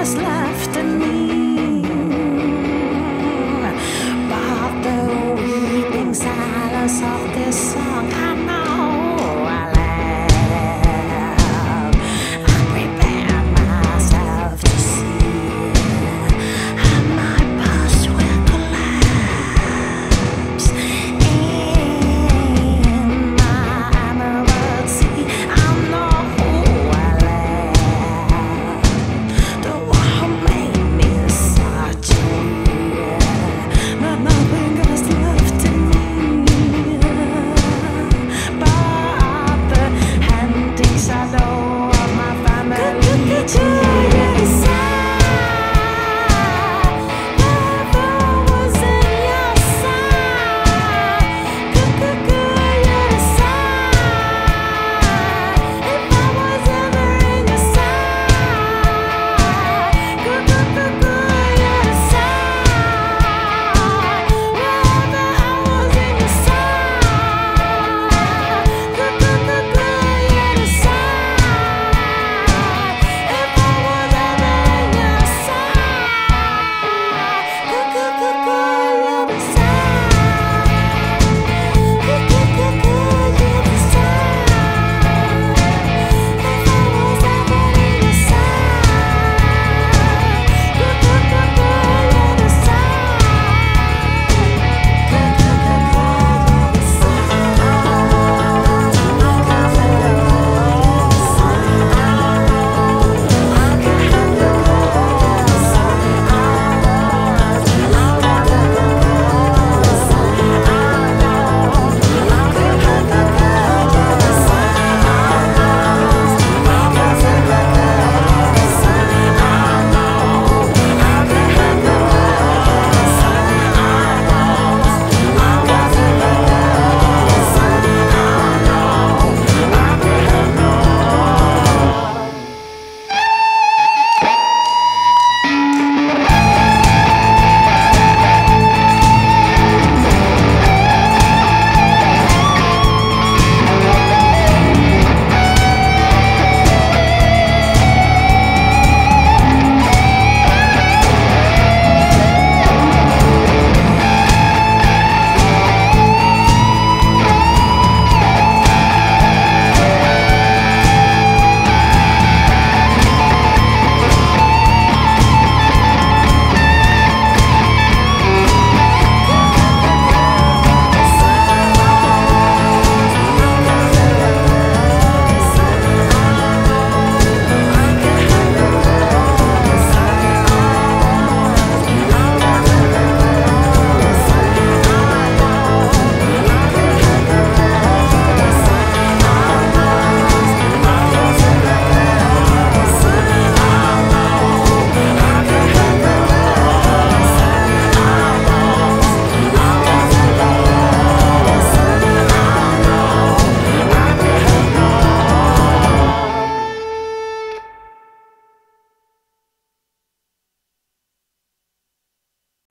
has left